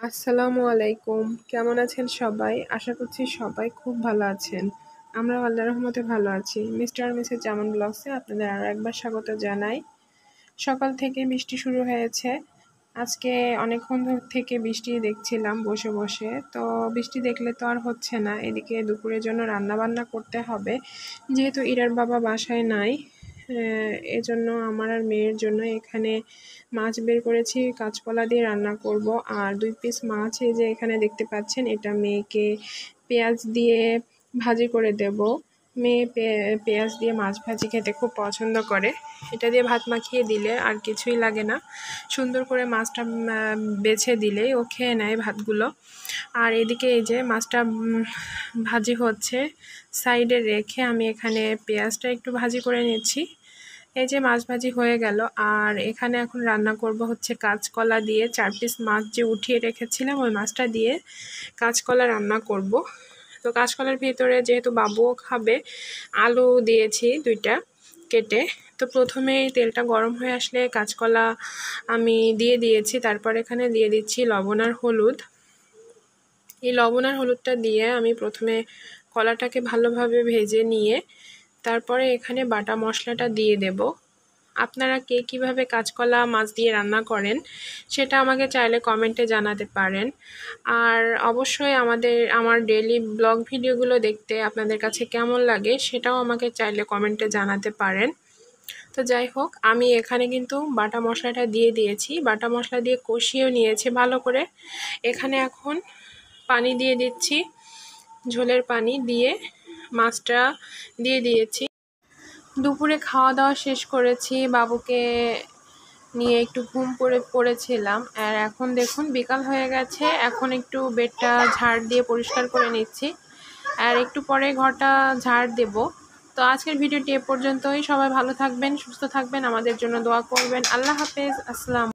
আসসালামু আলাইকুম। কেমন আছেন সবাই? আশা করছি সবাই খুব ভালো আছেন। আমরা আল্লাহ রহমতে ভালো আছি। মিস্টার আর মিসেস জামান ব্লগসে আপনাদের আরও একবার স্বাগত জানাই। সকাল থেকে বৃষ্টি শুরু হয়েছে। আজকে অনেকক্ষণ থেকে বৃষ্টি দেখছিলাম বসে বসে। তো বৃষ্টি দেখলে তো আর হচ্ছে না। এদিকে দুপুরের জন্য রান্না বান্না করতে হবে। যেহেতু ইরার বাবা বাসায় নাই এজন্য আমার আর মেয়ের জন্য এখানে মাছ বের করেছি, কাঁচকলা দিয়ে রান্না করব। আর দুই পিস মাছ এই যে এখানে দেখতে পাচ্ছেন, এটা মেয়েকে পেঁয়াজ দিয়ে ভাজি করে দেব। মেয়ে পেঁয়াজ দিয়ে মাছ ভাজি খেতে খুব পছন্দ করে। এটা দিয়ে ভাত মাখিয়ে দিলে আর কিছুই লাগে না। সুন্দর করে মাছটা বেছে দিলেই ও খেয়ে নেয় ভাতগুলো। আর এদিকে এই যে মাছটা ভাজি হচ্ছে, সাইডে রেখে আমি এখানে পেঁয়াজটা একটু ভাজি করে নিচ্ছি। এই যে মাছ ভাজি হয়ে গেল, আর এখানে এখন রান্না করব হচ্ছে কাঁচকলা দিয়ে চার পিস মাছ যে উঠিয়ে রেখেছিলাম, ওই মাছটা দিয়ে কাঁচকলা রান্না করব। তো কাঁচকলার ভিতরে যেহেতু বাবুও খাবে, আলু দিয়েছি দুইটা কেটে। তো প্রথমে তেলটা গরম হয়ে আসলে কাঁচকলা আমি দিয়ে দিয়েছি, তারপর এখানে দিয়ে দিচ্ছি লবণ আর হলুদ। এই লবণ আর হলুদটা দিয়ে আমি প্রথমে কলাটাকে ভালোভাবে ভেজে নিয়ে, তারপরে এখানে বাটা মশলাটা দিয়ে দেব। আপনারা কে কীভাবে কাঁচকলা মাছ দিয়ে রান্না করেন, সেটা আমাকে চাইলে কমেন্টে জানাতে পারেন। আর অবশ্যই আমাদের, আমার ডেলি ব্লগ ভিডিওগুলো দেখতে আপনাদের কাছে কেমন লাগে, সেটাও আমাকে চাইলে কমেন্টে জানাতে পারেন। তো যাই হোক, আমি এখানে কিন্তু বাটা মশলাটা দিয়ে দিয়েছি। বাটা মশলা দিয়ে কষিয়েও নিয়েছে ভালো করে। এখানে এখন পানি দিয়ে দিচ্ছি, ঝোলের পানি দিয়ে মাছটা দিয়ে দিয়েছি। দুপুরে খাওয়া দাওয়া শেষ করেছি, বাবুকে নিয়ে একটু ঘুম পড়ে, পড়েছিলাম। আর এখন দেখুন, বিকাল হয়ে গেছে, এখন একটু বেডটা ঝাড় দিয়ে পরিষ্কার করে নিচ্ছি। আর একটু পরে ঘরটা ঝাড় দেব। তো আজকের ভিডিওটি এ পর্যন্তই। সবাই ভালো থাকবেন, সুস্থ থাকবেন, আমাদের জন্য দোয়া করবেন। আল্লাহ হাফেজ, আসসালাম